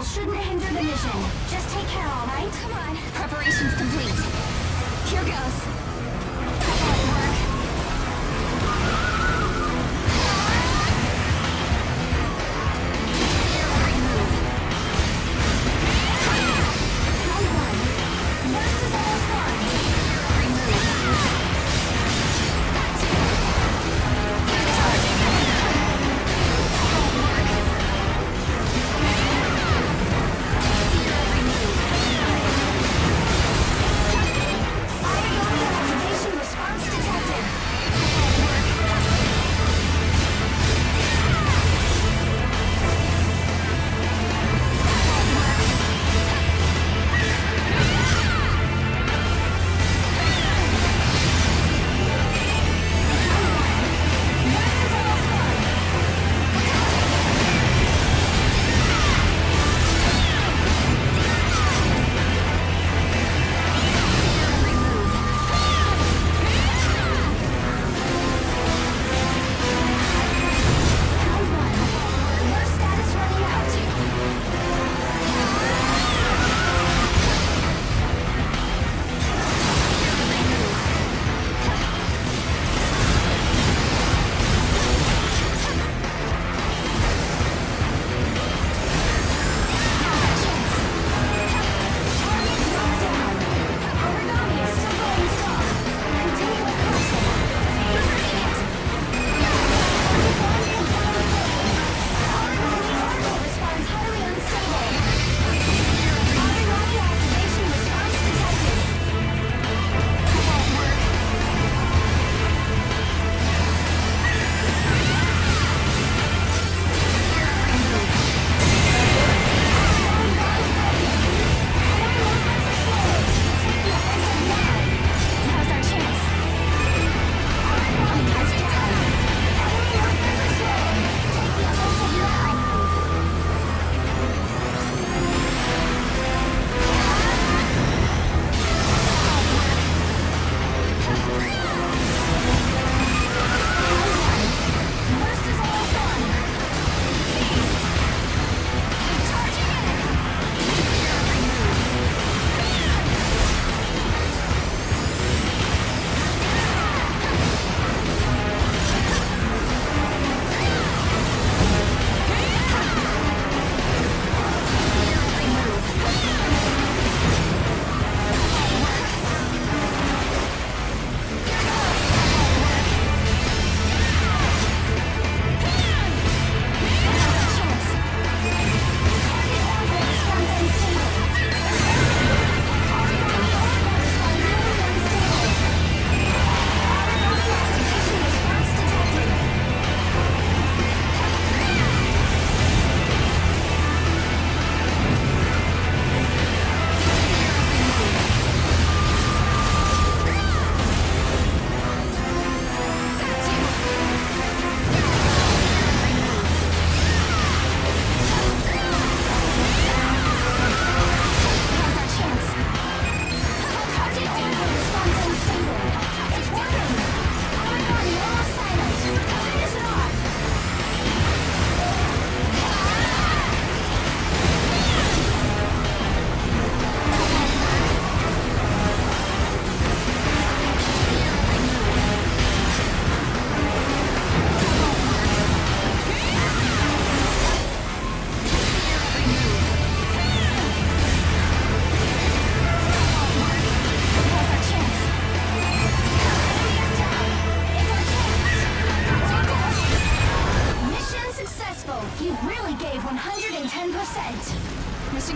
shouldn't hinder the mission. Just take care, alright? Come on. Preparations complete. Here goes.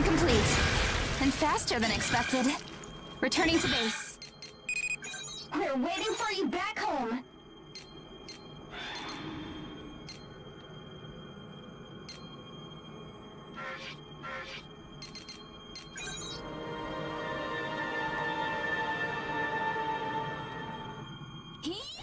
complete. And faster than expected. Returning to base. We're waiting for you back home. He